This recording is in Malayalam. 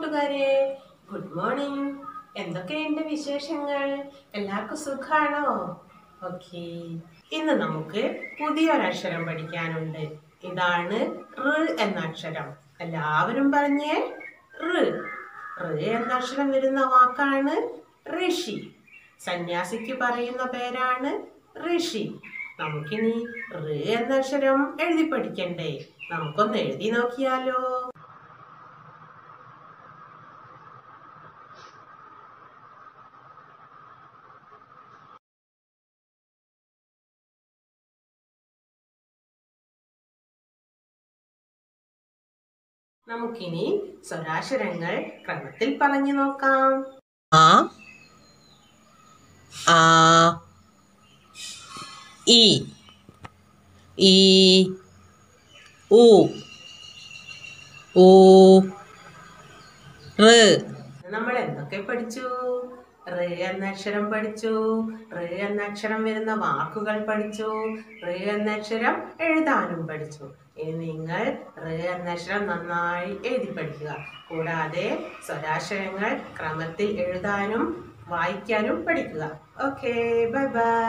കൂട്ടുകാരെ ഗുഡ് മോർണിംഗ് എന്തൊക്കെയുണ്ട് വിശേഷങ്ങൾ? എല്ലാവർക്കും സുഖാണോ? ഓക്കെ ഇന്ന് നമുക്ക് പുതിയൊരക്ഷരം പഠിക്കാനുണ്ട്. ഇതാണ് റ് എന്ന അക്ഷരം എല്ലാവരും പറഞ്ഞേ റ്. റ് എന്ന അക്ഷരം വരുന്ന വാക്കാണ് ഋഷി. സന്യാസിക്ക് പറയുന്ന പേരാണ് ഋഷി. നമുക്കിനി റ് എന്ന അക്ഷരം എഴുതി പഠിക്കണ്ടേ? നമുക്കൊന്ന് എഴുതി നോക്കിയാലോ? നമുക്കിനി സ്വരാക്ഷരങ്ങൾ ക്രമത്തിൽ പറഞ്ഞു നോക്കാം. ആ ആ ഇ ഈ ഉ ഊ നമ്മൾ എന്തൊക്കെ പഠിച്ചു? റ് എന്ന അക്ഷരം പഠിച്ചു. റേ എന്ന അക്ഷരം വരുന്ന വാക്കുകൾ പഠിച്ചു. റേ എന്ന അക്ഷരം എഴുതാനും പഠിച്ചു. ഇനി നിങ്ങൾ റേ എന്ന അക്ഷരം നന്നായി എഴുതി പഠിക്കുക. കൂടാതെ സ്വരാക്ഷരങ്ങൾ ക്രമത്തിൽ എഴുതാനും വായിക്കാനും പഠിക്കുക. Okay bye bye